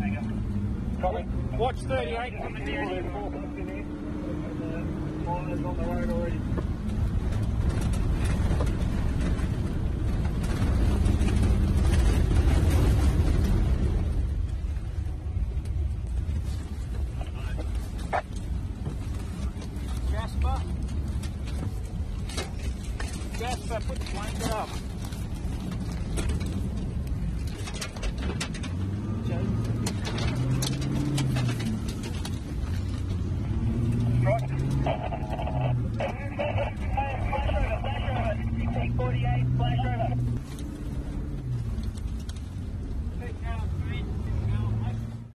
Colin, Watch 38 coming down here. Miners on the road already. Jasper. Jasper, put the blanket up.